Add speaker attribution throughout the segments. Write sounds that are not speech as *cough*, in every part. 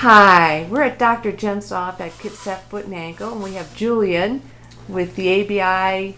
Speaker 1: Hi, we're at Dr. Gent's office at Kitsap Foot and Ankle, and we have Julian with the ABI,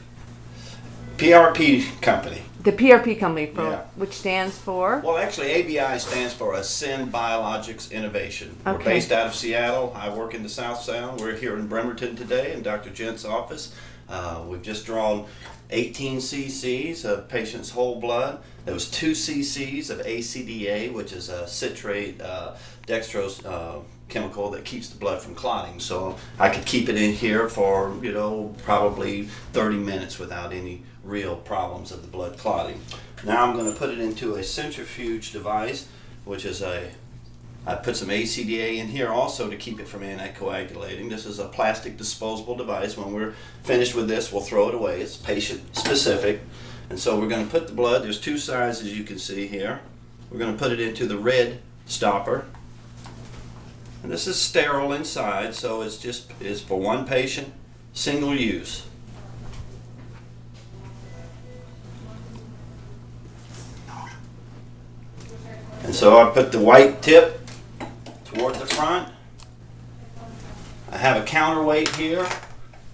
Speaker 2: PRP company.
Speaker 1: The PRP company, for,
Speaker 2: Yeah.
Speaker 1: which stands for.
Speaker 2: Well, actually, ABI stands for Ascend Biologics Innovation. We're
Speaker 1: Okay.
Speaker 2: based out of Seattle. I work in the South Sound. We're here in Bremerton today in Dr. Gent's office. Uh, we've just drawn 18 cc's of patient's whole blood. There was 2 cc's of ACDA, which is a citrate uh, dextrose uh, chemical that keeps the blood from clotting. So I could keep it in here for, you know, probably 30 minutes without any real problems of the blood clotting. Now I'm going to put it into a centrifuge device, which is a I put some ACDA in here also to keep it from anticoagulating. This is a plastic disposable device. When we're finished with this, we'll throw it away. It's patient specific. And so we're going to put the blood, there's two sizes you can see here. We're going to put it into the red stopper. And this is sterile inside, so it's just it's for one patient, single use. And so I put the white tip toward the front. I have a counterweight here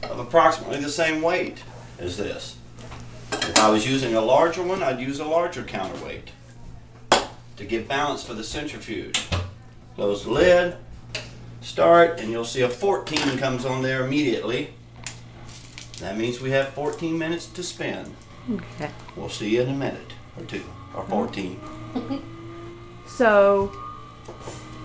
Speaker 2: of approximately the same weight as this. If I was using a larger one, I'd use a larger counterweight to get balance for the centrifuge. Close the lid, start, and you'll see a 14 comes on there immediately. That means we have 14 minutes to spend.
Speaker 1: Okay.
Speaker 2: We'll see you in a minute or two, or 14. *laughs*
Speaker 1: So,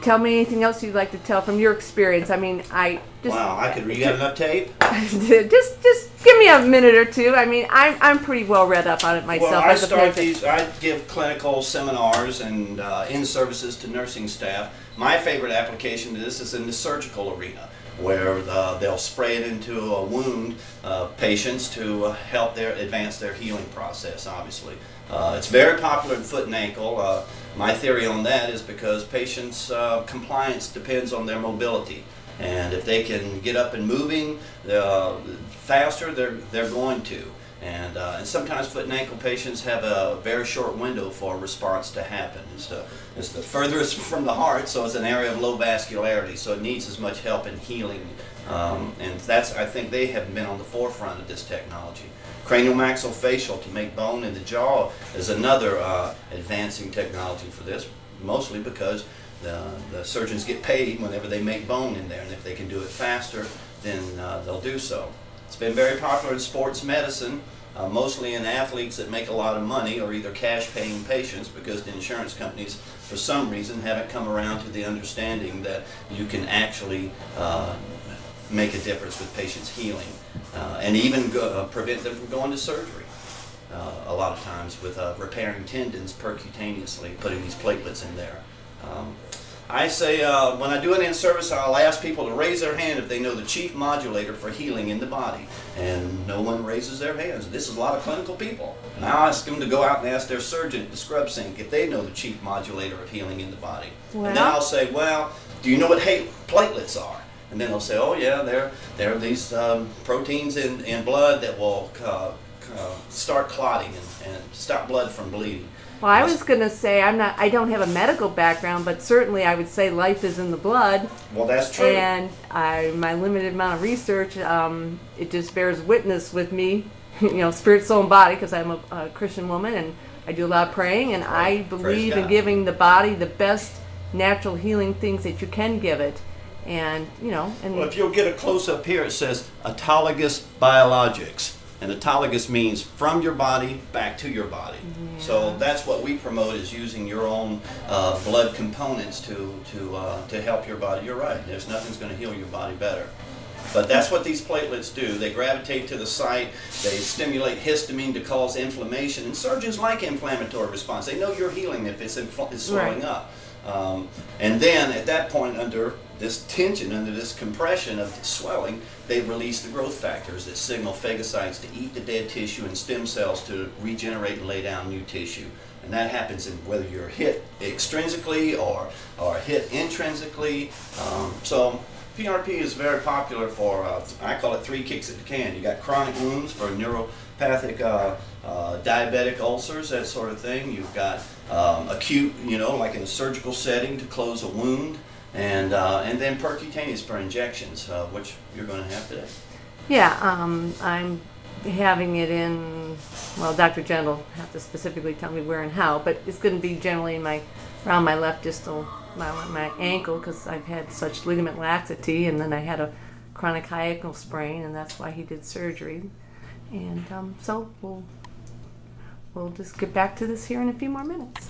Speaker 1: tell me anything else you'd like to tell from your experience. I mean, I just
Speaker 2: Wow, I could, you got enough tape? *laughs*
Speaker 1: just just give me a minute or two. I mean, I'm I'm pretty well read up on it myself
Speaker 2: Well, I start these. I give clinical seminars and uh, in services to nursing staff. My favorite application to this is in the surgical arena, where uh, they'll spray it into a wound uh, patients to uh, help their advance their healing process. Obviously, uh, it's very popular in foot and ankle. Uh, my theory on that is because patients' uh, compliance depends on their mobility. And if they can get up and moving uh, faster, they're, they're going to. And, uh, and sometimes foot and ankle patients have a very short window for a response to happen. It's the, it's the furthest *laughs* from the heart, so it's an area of low vascularity, so it needs as much help in healing. Um, and that's, I think they have been on the forefront of this technology. Craniomaxillofacial to make bone in the jaw is another uh, advancing technology for this, mostly because the, the surgeons get paid whenever they make bone in there, and if they can do it faster, then uh, they'll do so. It's been very popular in sports medicine, uh, mostly in athletes that make a lot of money or either cash paying patients because the insurance companies, for some reason, haven't come around to the understanding that you can actually uh, make a difference with patients' healing uh, and even go, uh, prevent them from going to surgery. Uh, a lot of times with uh, repairing tendons percutaneously, putting these platelets in there. Um, I say uh, when I do an in service, I'll ask people to raise their hand if they know the chief modulator for healing in the body. And no one raises their hands. This is a lot of clinical people. And I ask them to go out and ask their surgeon at the scrub sink if they know the chief modulator of healing in the body. And then I'll say, well, do you know what ha- platelets are? And then they'll say, oh yeah, they're, they're these um, proteins in, in blood that will uh, uh, start clotting and, and stop blood from bleeding.
Speaker 1: Well, I was gonna say I'm not. I don't have a medical background, but certainly I would say life is in the blood.
Speaker 2: Well, that's true.
Speaker 1: And I, my limited amount of research, um, it just bears witness with me, *laughs* you know, spirit, soul, and body, because I'm a, a Christian woman and I do a lot of praying, and I believe in giving the body the best natural healing things that you can give it, and you know, and
Speaker 2: Well, if you'll get a close up here, it says autologous biologics. And autologous means from your body back to your body. So that's what we promote is using your own uh, blood components to, to, uh, to help your body. You're right, there's nothing's going to heal your body better. But that's what these platelets do. They gravitate to the site, they stimulate histamine to cause inflammation. And surgeons like inflammatory response. They know you're healing if it's, it's swelling
Speaker 1: Right.
Speaker 2: up. Um, and then at that point, under this tension, under this compression of the swelling, they release the growth factors that signal phagocytes to eat the dead tissue and stem cells to regenerate and lay down new tissue. And that happens in whether you're hit extrinsically or, or hit intrinsically. Um, so PRP is very popular for, uh, I call it three kicks at the can. You got chronic wounds for neuropathic uh, uh, diabetic ulcers, that sort of thing. You've got um, acute, you know, like in a surgical setting to close a wound. and uh, and then percutaneous for injections, uh, which you're going to have today.
Speaker 1: Yeah, um, I'm having it in. Well, Dr. Will have to specifically tell me where and how, but it's going to be generally in my around my left distal my my ankle because I've had such ligament laxity, and then I had a chronic high ankle sprain, and that's why he did surgery. And um, so we'll we'll just get back to this here in a few more minutes.